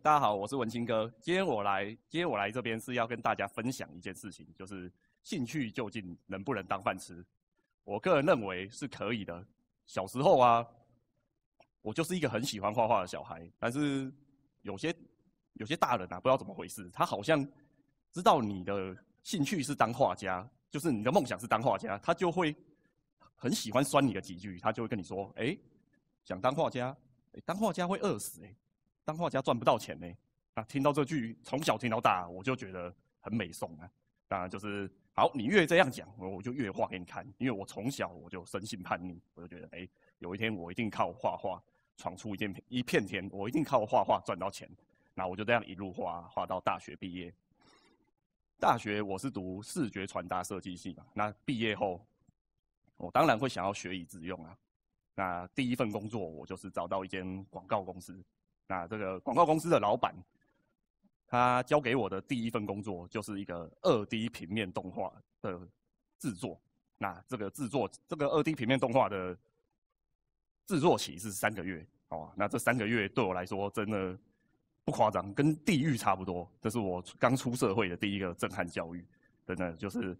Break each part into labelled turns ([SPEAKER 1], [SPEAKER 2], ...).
[SPEAKER 1] 大家好，我是文清哥。今天我来，今天我来这边是要跟大家分享一件事情，就是兴趣究竟能不能当饭吃？我个人认为是可以的。小时候啊，我就是一个很喜欢画画的小孩，但是有些有些大人啊，不知道怎么回事，他好像知道你的兴趣是当画家，就是你的梦想是当画家，他就会很喜欢酸你的几句，他就会跟你说：“哎，想当画家，当画家会饿死哎。”当画家赚不到钱呢？那听到这句，从小听到大，我就觉得很美颂啊。当然就是好，你越这样讲，我就越画给你看。因为我从小我就生性叛逆，我就觉得，哎，有一天我一定靠画画闯出一片一片天，我一定靠画画赚到钱。那我就这样一路画画到大学毕业。大学我是读视觉传达设计系嘛。那毕业后，我当然会想要学以致用啊。那第一份工作，我就是找到一间广告公司。那这个广告公司的老板，他交给我的第一份工作就是一个二 D 平面动画的制作。那这个制作，这个二 D 平面动画的制作期是三个月，哦，那这三个月对我来说真的不夸张，跟地狱差不多。这是我刚出社会的第一个震撼教育，真的就是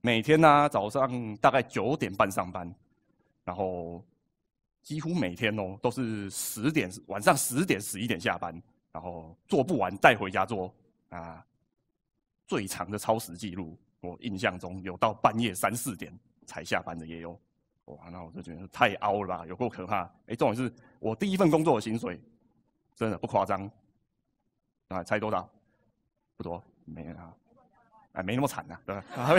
[SPEAKER 1] 每天呢早上大概九点半上班，然后。几乎每天哦都是十点晚上十点十一点下班，然后做不完带回家做啊。最长的超时记录，我印象中有到半夜三四点才下班的也有。哇，那我就觉得太凹了吧，有够可怕。哎，重点是我第一份工作的薪水，真的不夸张。啊，猜多少？不多，没啊，哎，没那么惨呐，对吧？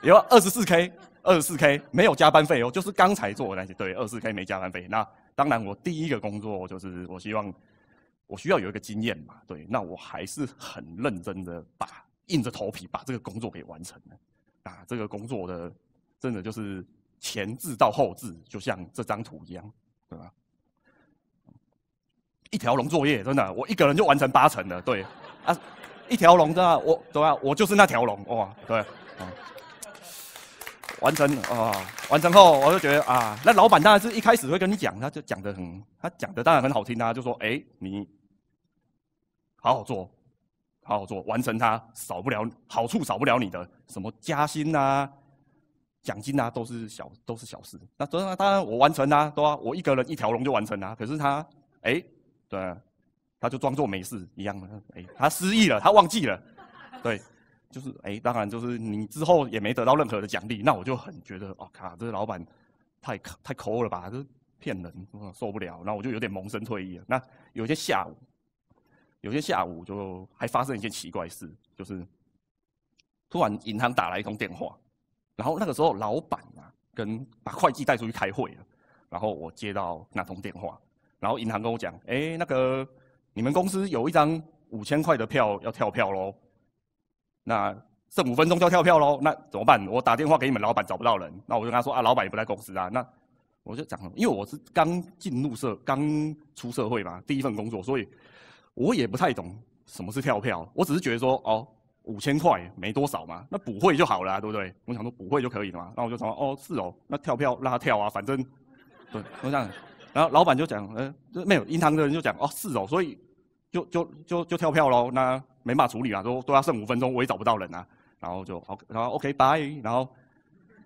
[SPEAKER 1] 没有，有二十四 K。二十四 K 没有加班费哦，就是刚才做的那些。对，二十四 K 没加班费。那当然，我第一个工作就是我希望我需要有一个经验嘛。对，那我还是很认真的把硬着头皮把这个工作给完成了。啊，这个工作的真的就是前置到后置，就像这张图一样，对吧？一条龙作业真的，我一个人就完成八成了。对，啊，一条龙真的，我对啊，我就是那条龙哇，对，啊。完成啊！完成后，我就觉得啊，那老板当然是一开始会跟你讲，他就讲的很，他讲的当然很好听啊，就说：哎，你好好做，好好做，完成它，少不了好处，少不了你的什么加薪啊、奖金啊，都是小都是小事。那当然，当然我完成啊，对吧？我一个人一条龙就完成啊。可是他，哎，对，他就装作没事一样的，哎，他失忆了，他忘记了，对。就是哎，当然就是你之后也没得到任何的奖励，那我就很觉得哦，卡这老板太太抠了吧，这骗人，受不了。然后我就有点萌生退役了。那有些下午，有些下午就还发生一件奇怪事，就是突然银行打来一通电话，然后那个时候老板啊跟把会计带出去开会了，然后我接到那通电话，然后银行跟我讲，哎，那个你们公司有一张五千块的票要跳票喽。那剩五分钟就要跳票喽，那怎么办？我打电话给你们老板找不到人，那我就跟他说啊，老板也不在公司啊。那我就讲，因为我是刚进入社，刚出社会嘛，第一份工作，所以我也不太懂什么是跳票。我只是觉得说，哦，五千块没多少嘛，那补会就好了，对不对？我想说补会就可以了嘛。那我就说，哦，是哦，那跳票让他跳啊，反正对，我想，然后老板就讲，呃，没有银行的人就讲，哦，是哦，所以就就就就跳票喽。那没办法处理啊，都都要剩五分钟，我也找不到人啊，然后就 OK，然后 OK，拜，然后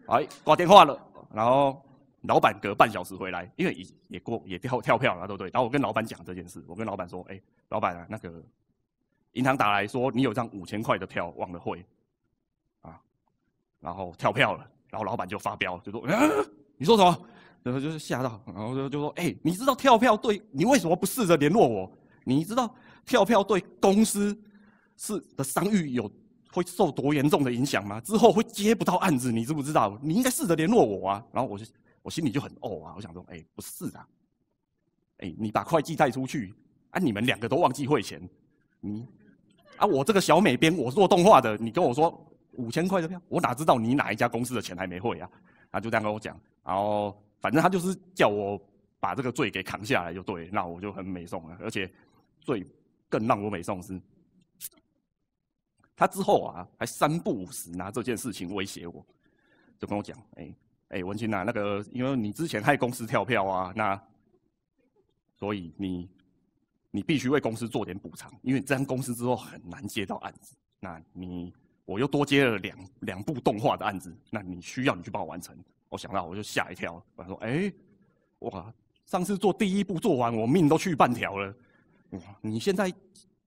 [SPEAKER 1] 哎挂电话了，然后老板隔半小时回来，因为也也过也跳跳票了，对不对？然后我跟老板讲这件事，我跟老板说，哎，老板啊，那个银行打来说你有张五千块的票忘了汇，啊，然后跳票了，然后老板就发飙，就说，啊你说什么？然后就是吓到，然后就就说，哎，你知道跳票对你为什么不试着联络我？你知道跳票对公司？是的商誉有会受多严重的影响吗？之后会接不到案子，你知不知道？你应该试着联络我啊。然后我就我心里就很哦啊，我想说，哎，不是啊，哎，你把会计带出去，啊，你们两个都忘记汇钱，你啊，我这个小美编，我做动画的，你跟我说五千块的票，我哪知道你哪一家公司的钱还没汇啊？他就这样跟我讲，然后反正他就是叫我把这个罪给扛下来就对，那我就很美送了，而且罪更让我美颂是。他之后啊，还三不五时拿这件事情威胁我，就跟我讲：“哎哎，文清啊，那个因为你之前害公司跳票啊，那所以你你必须为公司做点补偿，因为这样公司之后很难接到案子。那你我又多接了两两部动画的案子，那你需要你去帮我完成。我想到我就吓一跳，我说：“哎，哇，上次做第一部做完，我命都去半条了。哇，你现在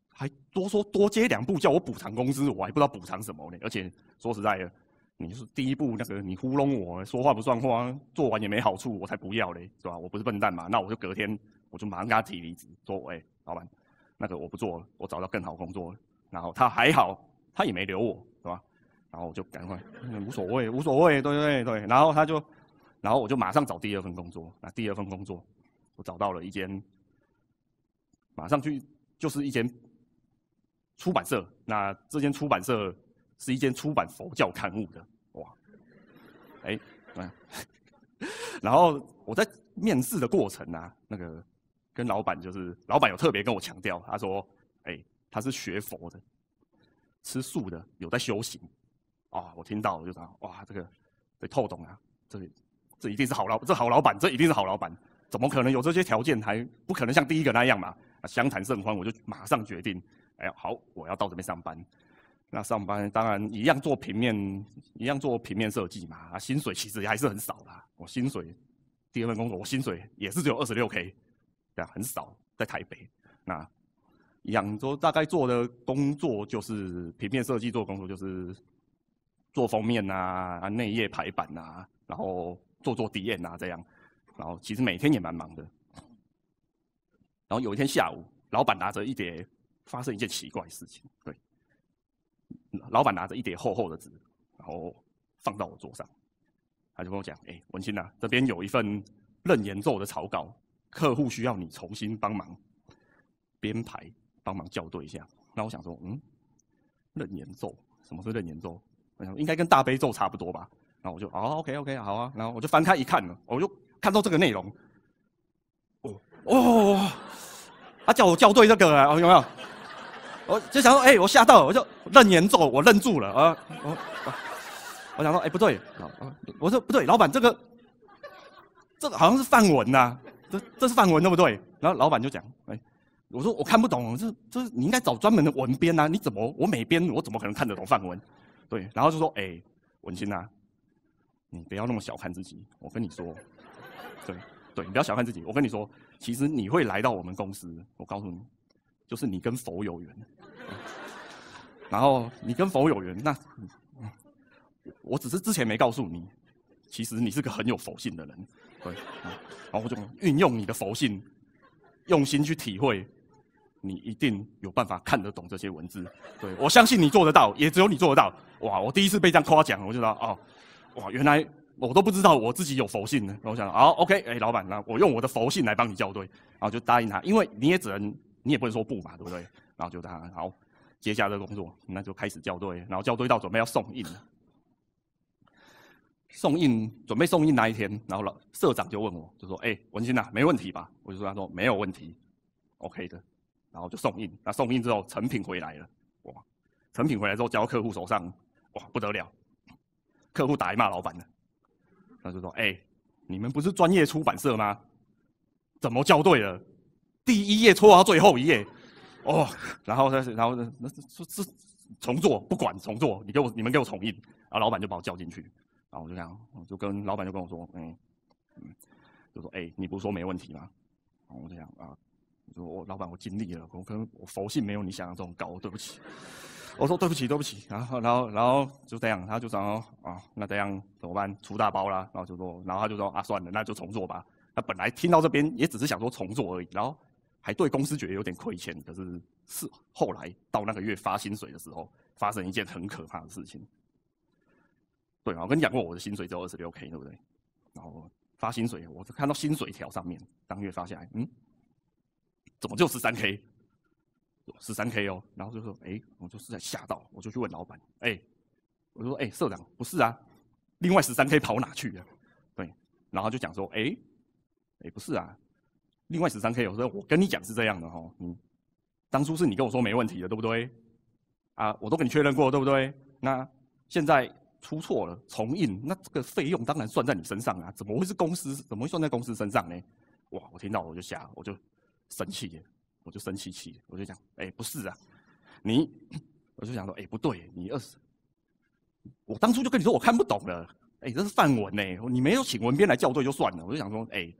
[SPEAKER 1] 还多说多接两步叫我补偿公司，我还不知道补偿什么呢。而且说实在的，你是第一步那个你糊弄我，说话不算话，做完也没好处，我才不要嘞，是吧？我不是笨蛋嘛，那我就隔天我就马上跟他提离职，说：哎，老板，那个我不做了，我找到更好工作了。然后他还好，他也没留我，是吧？然后我就赶快，无所谓，无所谓，对对对。然后他就，然后我就马上找第二份工作。那第二份工作，我找到了一间，马上去就是一间出版社。那这间出版社是一间出版佛教刊物的，哇，哎，嗯。然后我在面试的过程啊，那个跟老板就是，老板有特别跟我强调，他说，哎，他是学佛的，吃素的，有在修行。啊！我听到我就说哇，这个得透懂啊，这这一定是好老，这好老板，这一定是好老板，怎么可能有这些条件？还不可能像第一个那样嘛？啊相谈甚欢，我就马上决定，哎呀，好，我要到这边上班。那上班当然一样做平面，一样做平面设计嘛。啊，薪水其实还是很少啦。我薪水第二份工作，我薪水也是只有二十六 K，对，很少，在台北。那一样说大概做的工作就是平面设计做工作就是。做封面呐，内页排版呐，然后做做 D N 呐，这样，然后其实每天也蛮忙的。然后有一天下午，老板拿着一叠，发生一件奇怪的事情。对，老板拿着一叠厚厚的纸，然后放到我桌上，他就跟我讲：“哎，文清呐，这边有一份认言咒的草稿，客户需要你重新帮忙编排，帮忙校对一下。”那我想说：“嗯，认言咒？什么是认言咒？”应该跟大悲咒差不多吧，然后我就哦，OK OK，好啊，然后我就翻开一看，我就看到这个内容，哦，他叫我校对这个啊，有没有？我就想说，哎，我吓到，我就认严咒，我认住了啊，我我想说，哎，不对，啊我说不对，老板这个这个好像是范文呐，这这是范文对不对？然后老板就讲，哎，我说我看不懂，这这你应该找专门的文编呐，你怎么我美编，我怎么可能看得懂范文？对，然后就说：“哎，文清呐，你不要那么小看自己。我跟你说，对，对你不要小看自己。我跟你说，其实你会来到我们公司，我告诉你，就是你跟佛有缘。然后你跟佛有缘，那我只是之前没告诉你，其实你是个很有佛性的人。对，然后我就运用你的佛性，用心去体会。”你一定有办法看得懂这些文字，对我相信你做得到，也只有你做得到。哇！我第一次被这样夸奖，我就知道哦，哇，原来我都不知道我自己有佛性呢。我想，好，OK，哎，老板，那我用我的佛性来帮你校对，然后就答应他，因为你也只能，你也不能说不嘛，对不对？然后就他好接下这个工作，那就开始校对，然后校对到准备要送印了。送印准备送印那一天，然后老社长就问我，就说：“哎，文心呐，没问题吧？”我就说：“他说没有问题，OK 的。”然后就送印，那送印之后成品回来了，哇！成品回来之后交到客户手上，哇，不得了！客户打来骂老板了，他就说：“哎，你们不是专业出版社吗？怎么校对了？第一页错到最后一页，哦！然后他，然后，那是是重做，不管重做，你给我你们给我重印。然后老板就把我叫进去，然后我就讲，我就跟老板就跟我说，嗯嗯，就说：哎，你不是说没问题吗？然后我就讲啊。说我老板，我尽力了，我可能我佛性没有你想象中高，对不起。我说对不起，对不起。然后，然后，然后就这样，他就说啊，那这样怎么办？出大包啦。然后就说，然后他就说啊，算了，那就重做吧。他本来听到这边也只是想说重做而已，然后还对公司觉得有点亏欠。可是是后来到那个月发薪水的时候，发生一件很可怕的事情。对啊，我跟你讲过，我的薪水只有二十六 K，对不对？然后发薪水，我就看到薪水条上面当月发下来，嗯。怎么就十三 K？十三 K 哦，然后就说，哎，我就是在吓到，我就去问老板，哎，我就说，哎，社长，不是啊，另外十三 K 跑哪去了？对，然后就讲说，哎，哎，不是啊，另外十三 K，我说我跟你讲是这样的哈，嗯，当初是你跟我说没问题的，对不对？啊，我都跟你确认过，对不对？那现在出错了，重印，那这个费用当然算在你身上啊，怎么会是公司？怎么会算在公司身上呢？哇，我听到我就吓，我就。生气，我就生气气，我就讲，哎，不是啊，你，我就想说，哎，不对，你二十，我当初就跟你说我看不懂了，哎，这是范文呢，你没有请文编来校对就算了，我就想说，哎，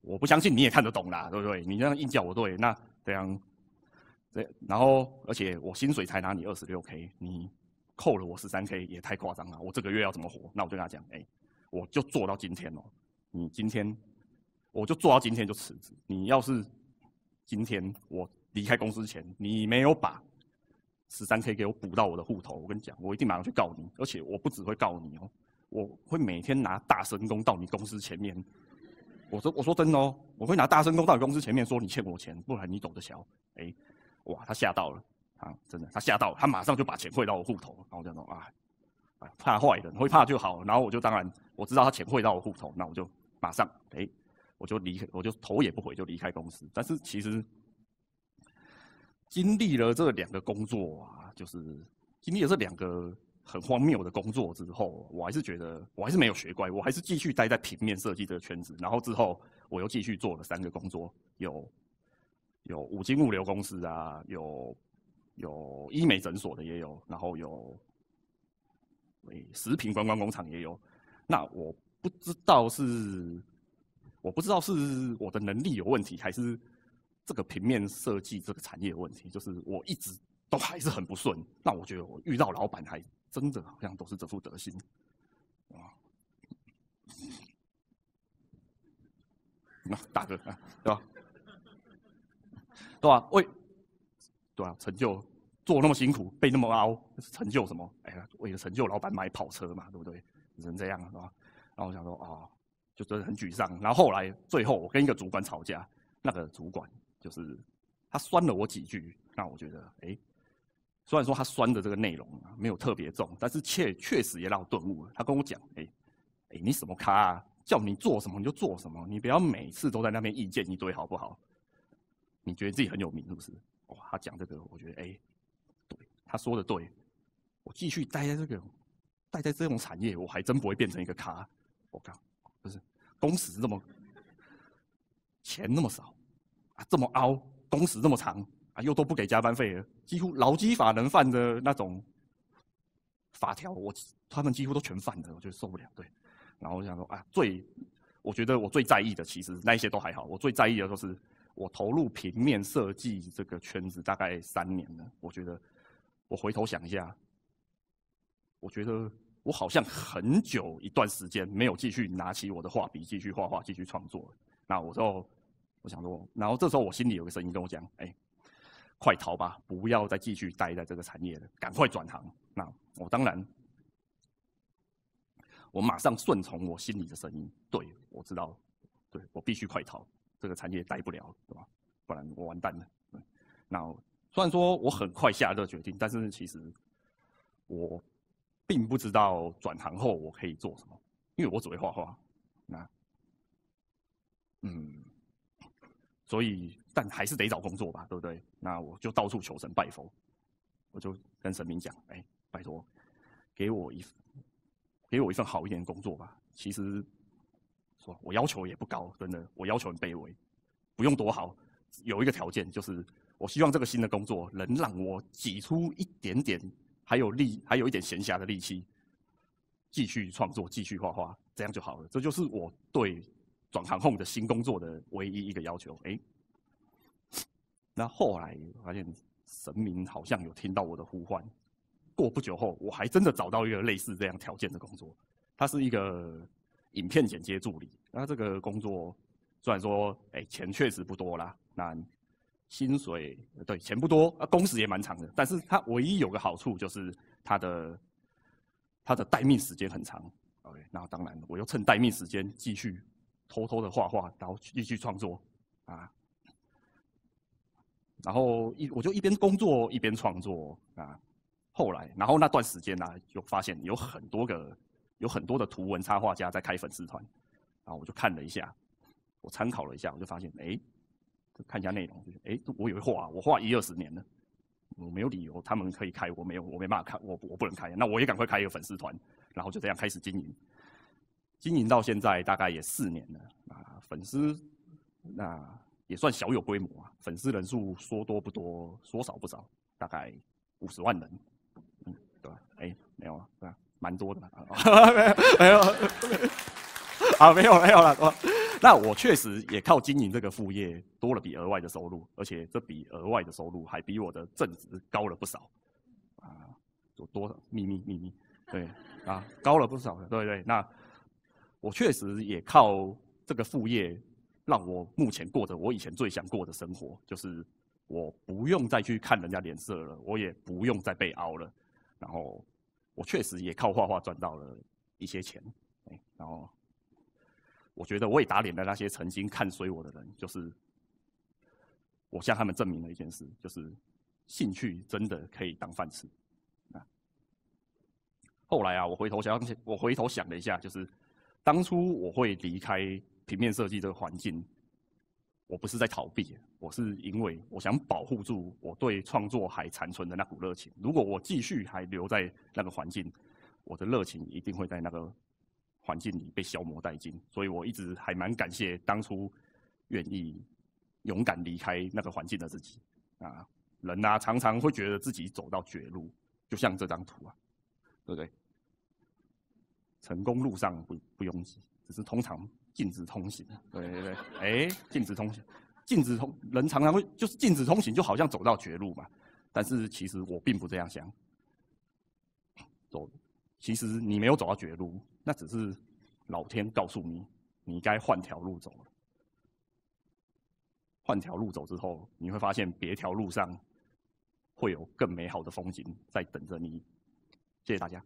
[SPEAKER 1] 我不相信你也看得懂啦，对不对？你这样硬叫我对，那这样，对，然后而且我薪水才拿你二十六 k，你扣了我十三 k 也太夸张了，我这个月要怎么活？那我就跟他讲，哎，我就做到今天哦，你今天。我就做到今天就辞职。你要是今天我离开公司前，你没有把十三 K 给我补到我的户头，我跟你讲，我一定马上去告你。而且我不只会告你哦，我会每天拿大声公到你公司前面。我说我说真的哦，我会拿大声公到你公司前面说你欠我钱，不然你走着瞧。哎，哇，他吓到了啊！真的，他吓到了，他马上就把钱汇到我户头。然后我就说啊，怕坏人会怕就好。然后我就当然我知道他钱汇到我户头，那我就马上哎。我就离开，我就头也不回就离开公司。但是其实经历了这两个工作啊，就是经历了这两个很荒谬的工作之后，我还是觉得我还是没有学乖，我还是继续待在平面设计这个圈子。然后之后我又继续做了三个工作，有有五金物流公司啊，有有医美诊所的也有，然后有食品观光工厂也有。那我不知道是。我不知道是我的能力有问题，还是这个平面设计这个产业有问题。就是我一直都还是很不顺。那我觉得我遇到老板还真的好像都是这副德行，啊，那大哥对吧？对吧？为对啊，成就做那么辛苦，背那么凹，成就什么？哎呀，为了成就老板买跑车嘛，对不对？只能这样了，是吧？然后我想说啊。就真的很沮丧，然后后来最后我跟一个主管吵架，那个主管就是他酸了我几句，那我觉得哎，虽然说他酸的这个内容没有特别重，但是确确实也让我顿悟了。他跟我讲，哎哎，你什么咖啊？叫你做什么你就做什么，你不要每次都在那边意见一堆，好不好？你觉得自己很有名是不是？哇，他讲这个，我觉得哎，对，他说的对，我继续待在这个待在这种产业，我还真不会变成一个咖。我靠，工时这么，钱那么少，啊，这么凹，工时这么长，啊，又都不给加班费了，几乎劳基法能犯的那种法条，我他们几乎都全犯了，我觉得受不了。对，然后我想说啊，最，我觉得我最在意的，其实那一些都还好，我最在意的都是我投入平面设计这个圈子大概三年了，我觉得我回头想一下，我觉得。我好像很久一段时间没有继续拿起我的画笔继续画画继续创作，那我就我想说，然后这时候我心里有个声音跟我讲：“哎，快逃吧，不要再继续待在这个产业了，赶快转行。”那我当然，我马上顺从我心里的声音，对我知道，对我必须快逃，这个产业待不了，对吧？不然我完蛋了。那虽然说我很快下这个决定，但是其实我。并不知道转行后我可以做什么，因为我只会画画。那，嗯，所以但还是得找工作吧，对不对？那我就到处求神拜佛，我就跟神明讲：“哎，拜托，给我一给我一份好一点的工作吧。”其实说我要求也不高，真的，我要求很卑微，不用多好，有一个条件就是，我希望这个新的工作能让我挤出一点点。还有力，还有一点闲暇的力气，继续创作，继续画画，这样就好了。这就是我对转行后的新工作的唯一一个要求。哎，那后来发现神明好像有听到我的呼唤。过不久后，我还真的找到一个类似这样条件的工作。它是一个影片剪接助理。那这个工作虽然说，哎，钱确实不多啦，那。薪水对钱不多啊，工时也蛮长的，但是它唯一有个好处就是它的它的待命时间很长。OK，那当然我又趁待命时间继续偷偷的画画，然后继续创作啊。然后一我就一边工作一边创作啊。后来，然后那段时间呢，就发现有很多个有很多的图文插画家在开粉丝团，然后我就看了一下，我参考了一下，我就发现哎。看一下内容，哎，我以为画，我画一二十年了，我没有理由他们可以开，我没有，我没办法开，我我不能开，那我也赶快开一个粉丝团，然后就这样开始经营，经营到现在大概也四年了，啊，粉丝那也算小有规模啊，粉丝人数说多不多，说少不少，大概五十万人。嗯，对吧，哎，没有了，对啊，蛮多的，没有，没有，啊，没有，没有了。那我确实也靠经营这个副业多了笔额外的收入，而且这笔额外的收入还比我的正职高了不少。啊，有多少秘密秘密，对，啊，高了不少的，对对。那我确实也靠这个副业。让我目前过着我以前最想过的生活，就是我不用再去看人家脸色了，我也不用再被熬了，然后我确实也靠画画赚到了一些钱，然后我觉得我也打脸了那些曾经看衰我的人，就是我向他们证明了一件事，就是兴趣真的可以当饭吃。啊，后来啊，我回头想，我回头想了一下，就是当初我会离开。平面设计这个环境，我不是在逃避，我是因为我想保护住我对创作还残存的那股热情。如果我继续还留在那个环境，我的热情一定会在那个环境里被消磨殆尽。所以我一直还蛮感谢当初愿意勇敢离开那个环境的自己。啊，人啊，常常会觉得自己走到绝路，就像这张图啊，对不对？成功路上不不拥挤，只是通常。禁止通行，对对对，哎，禁止通行，禁止通人常常会就是禁止通行，就好像走到绝路嘛。但是其实我并不这样想，走，其实你没有走到绝路，那只是老天告诉你，你该换条路走了。换条路走之后，你会发现别条路上会有更美好的风景在等着你。谢谢大家。